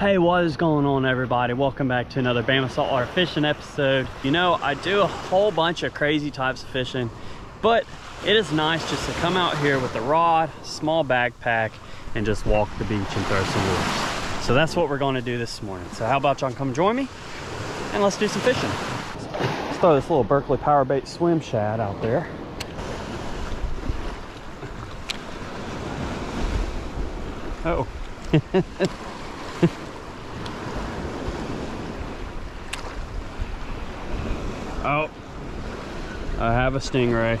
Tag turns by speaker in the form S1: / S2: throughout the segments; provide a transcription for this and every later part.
S1: Hey, what is going on everybody? Welcome back to another Bama Saltwater Fishing episode. You know, I do a whole bunch of crazy types of fishing, but it is nice just to come out here with a rod, small backpack, and just walk the beach and throw some lures. So that's what we're gonna do this morning. So how about y'all come join me and let's do some fishing. Let's throw this little Berkley Power Bait swim shad out there. Oh. Oh, I have a stingray.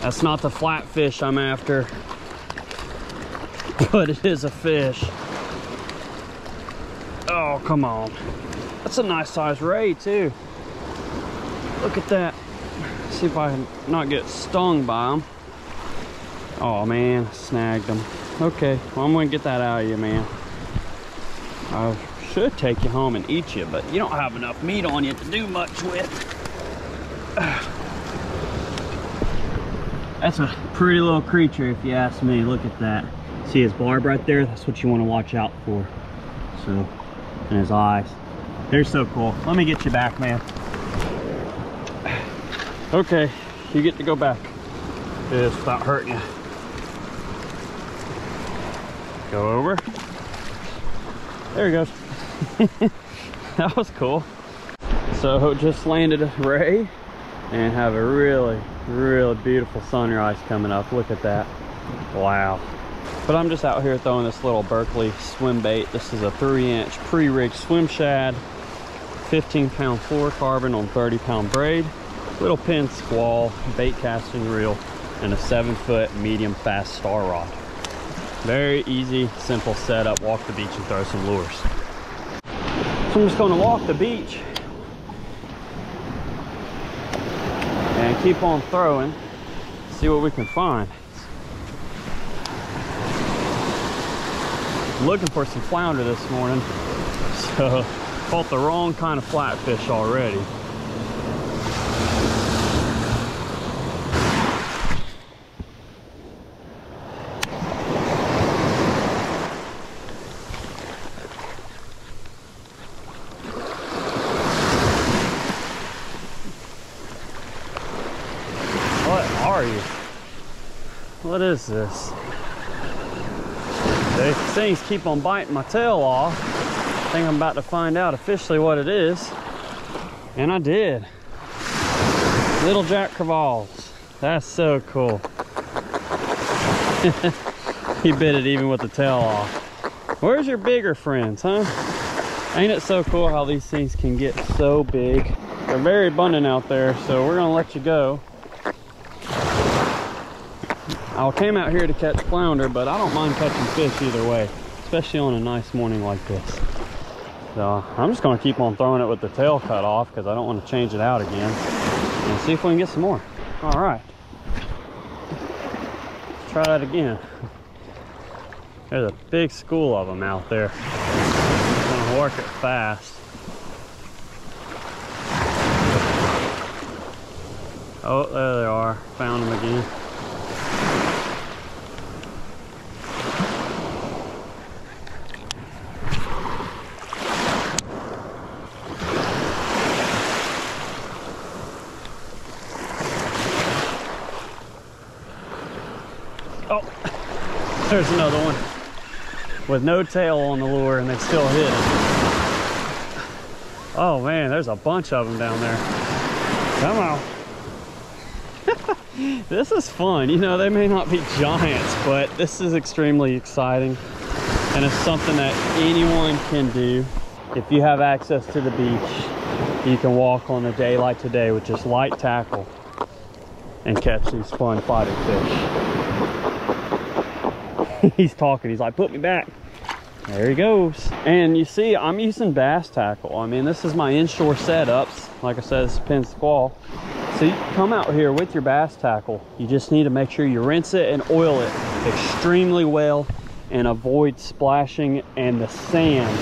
S1: That's not the flatfish I'm after, but it is a fish. Oh, come on. That's a nice size ray too. Look at that. See if I can not get stung by them. Oh man, snagged them. Okay, well I'm gonna get that out of you, man. I should take you home and eat you, but you don't have enough meat on you to do much with. That's a pretty little creature if you ask me. Look at that. See his barb right there? That's what you want to watch out for. So, and his eyes. They're so cool. Let me get you back, man. Okay, you get to go back. Just without hurting you. Go over. There he goes. that was cool. So just landed a ray and have a really, really beautiful sunrise coming up. Look at that. Wow. But I'm just out here throwing this little Berkley swim bait. This is a three inch pre-rigged swim shad, 15 pound fluorocarbon on 30 pound braid, little Penn squall, bait casting reel, and a seven foot medium fast star rod. Very easy, simple setup. Walk the beach and throw some lures. I'm just gonna walk the beach and keep on throwing, see what we can find. Looking for some flounder this morning, so caught the wrong kind of flatfish already. What is this? These things keep on biting my tail off. I think I'm about to find out officially what it is. And I did. Little Jack Crevalles. That's so cool. he bit it even with the tail off. Where's your bigger friends, huh? Ain't it so cool how these things can get so big? They're very abundant out there, so we're gonna let you go. I came out here to catch flounder, but I don't mind catching fish either way, especially on a nice morning like this. So I'm just gonna keep on throwing it with the tail cut off because I don't want to change it out again and see if we can get some more. All right, Let's try that again. There's a big school of them out there. I'm gonna work it fast. Oh, there they are. Found them again. There's another one with no tail on the lure and they still hit it. Oh man, there's a bunch of them down there. Come on. this is fun. You know, they may not be giants, but this is extremely exciting. And it's something that anyone can do. If you have access to the beach, you can walk on a day like today with just light tackle and catch these fun fighting fish. he's talking. He's like, put me back. There he goes. And you see, I'm using bass tackle. I mean, this is my inshore setups. Like I said, it's Penn Squall. So you come out here with your bass tackle. You just need to make sure you rinse it and oil it extremely well and avoid splashing and the sand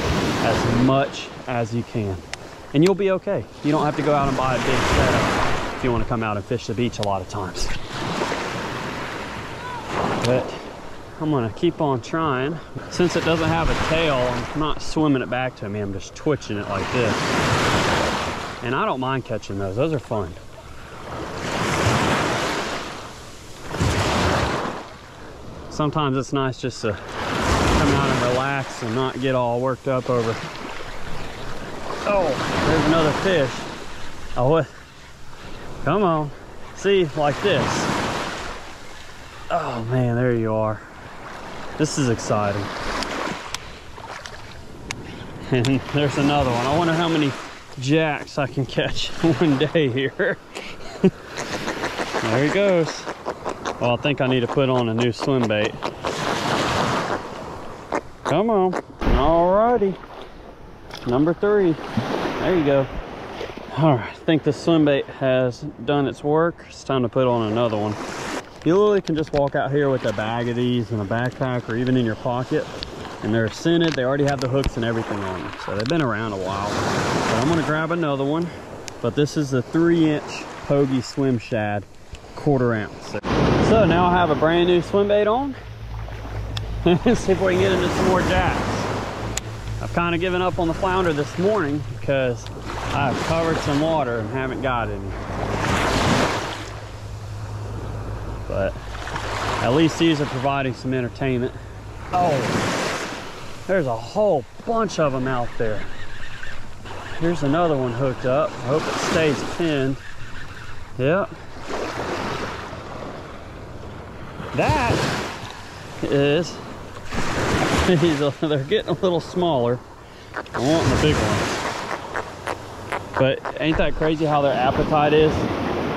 S1: as much as you can. And you'll be okay. You don't have to go out and buy a big setup if you want to come out and fish the beach a lot of times. But I'm gonna keep on trying. Since it doesn't have a tail, I'm not swimming it back to me. I'm just twitching it like this. And I don't mind catching those. Those are fun. Sometimes it's nice just to come out and relax and not get all worked up over. Oh, there's another fish. Oh, what? Come on. See, like this. Oh man, there you are. This is exciting. And there's another one. I wonder how many jacks I can catch one day here. there he goes. Well, I think I need to put on a new swim bait. Come on. Alrighty. Number three. There you go. All right, I think the swim bait has done its work. It's time to put on another one. You literally can just walk out here with a bag of these in a backpack or even in your pocket and they're scented. They already have the hooks and everything on them. So they've been around a while. But I'm gonna grab another one. But this is the three inch Pogie Swim Shad quarter ounce. So now I have a brand new swim bait on. See if we can get into some more jacks. I've kind of given up on the flounder this morning because I've covered some water and haven't got any. But at least these are providing some entertainment. Oh, there's a whole bunch of them out there. Here's another one hooked up. I hope it stays pinned. Yep. That is, they're getting a little smaller. I want the big ones. But ain't that crazy how their appetite is?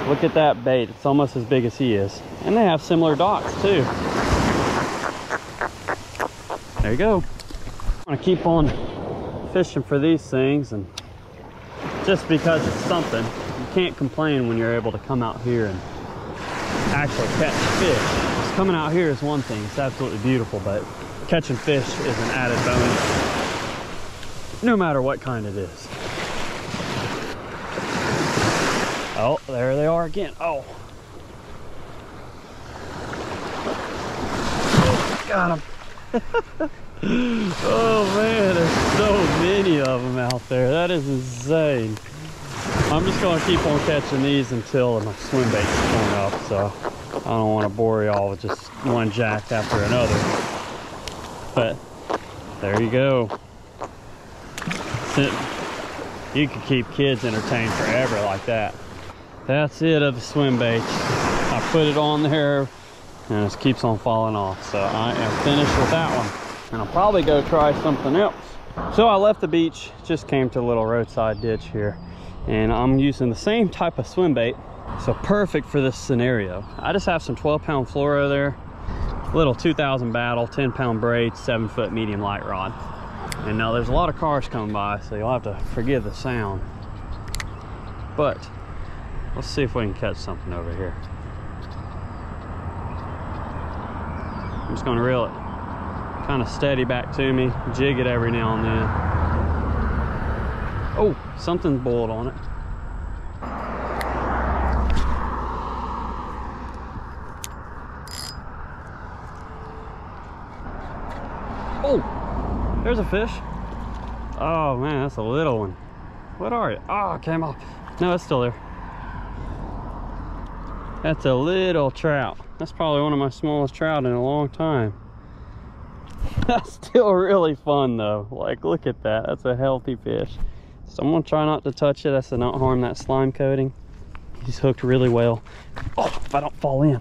S1: Look at that bait. It's almost as big as he is. And they have similar docks too. There you go. I'm gonna keep on fishing for these things and just because it's something, you can't complain when you're able to come out here and actually catch fish. Just coming out here is one thing, it's absolutely beautiful, but catching fish is an added bonus, no matter what kind it is. Oh, there they are again. Oh. Got them. oh man, there's so many of them out there. That is insane. I'm just gonna keep on catching these until my swim bait's torn up. So I don't want to bore y'all with just one jack after another. But there you go. You could keep kids entertained forever like that that's it of the swim bait i put it on there and it keeps on falling off. So i am finished with that one. And i'll probably go try something else. So i left the beach just came to a little roadside ditch here. And i'm using the same type of swim bait. So perfect for this scenario. I just have some 12 pound fluoro there. Little 2000 battle 10 pound braid seven foot medium light rod. And now there's a lot of cars coming by so you'll have to forgive the sound. But Let's see if we can catch something over here. I'm just gonna reel it kind of steady back to me, jig it every now and then. Oh, something's boiled on it. Oh, there's a fish. Oh man, that's a little one. What are you? Oh, it came off. No, it's still there. That's a little trout. That's probably one of my smallest trout in a long time. That's still really fun though. Like, look at that. That's a healthy fish. So I'm gonna try not to touch it. That's to not harm that slime coating. He's hooked really well. Oh, if I don't fall in.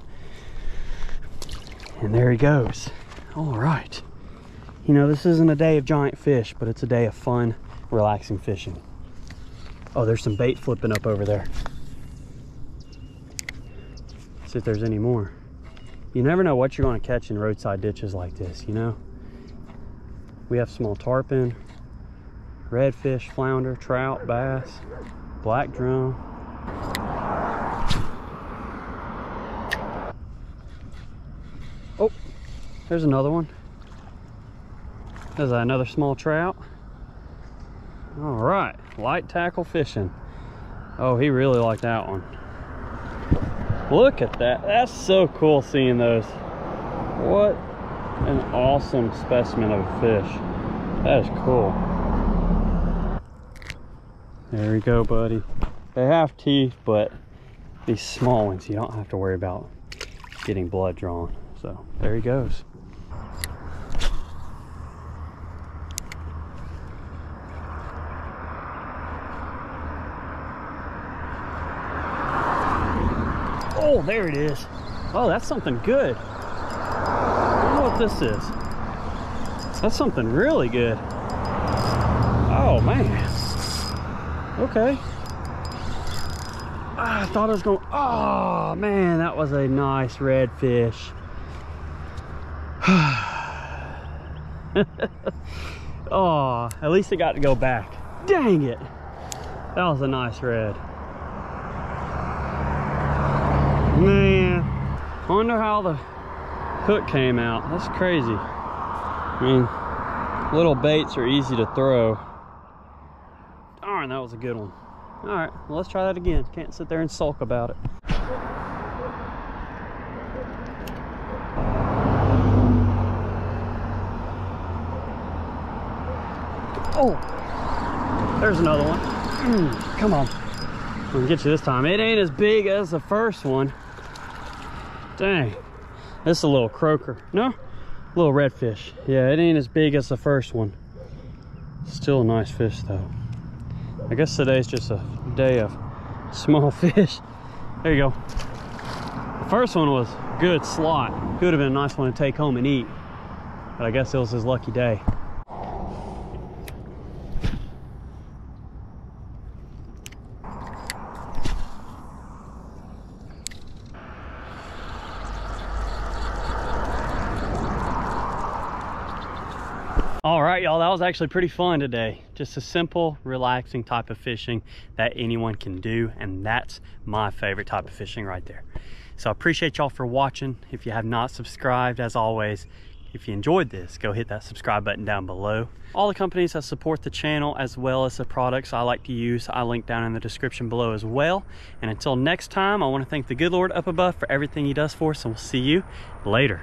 S1: And there he goes. All right. You know, this isn't a day of giant fish, but it's a day of fun, relaxing fishing. Oh, there's some bait flipping up over there if there's any more. You never know what you're going to catch in roadside ditches like this, you know? We have small tarpon, redfish, flounder, trout, bass, black drum. Oh, there's another one. There's another small trout. All right, light tackle fishing. Oh, he really liked that one. Look at that. That's so cool seeing those. What an awesome specimen of a fish. That is cool. There we go, buddy. They have teeth, but these small ones, you don't have to worry about getting blood drawn. So there he goes. Oh, there it is. Oh, that's something good. I don't know what this is. That's something really good. Oh, man. Okay. Ah, I thought I was going, oh, man, that was a nice red fish. oh, at least it got to go back. Dang it. That was a nice red. Man, wonder how the hook came out. That's crazy. I mean, little baits are easy to throw. Darn, that was a good one. All right, well, let's try that again. Can't sit there and sulk about it. Oh, there's another one. Mm, come on. We'll get you this time. It ain't as big as the first one. Dang. This is a little croaker. No? Little redfish. Yeah, it ain't as big as the first one. Still a nice fish though. I guess today's just a day of small fish. There you go. The first one was good slot. Could have been a nice one to take home and eat. But I guess it was his lucky day. All right, y'all, that was actually pretty fun today. Just a simple, relaxing type of fishing that anyone can do. And that's my favorite type of fishing right there. So I appreciate y'all for watching. If you have not subscribed, as always, if you enjoyed this, go hit that subscribe button down below. All the companies that support the channel as well as the products I like to use, I link down in the description below as well. And until next time, I want to thank the good Lord up above for everything he does for us, and we'll see you later.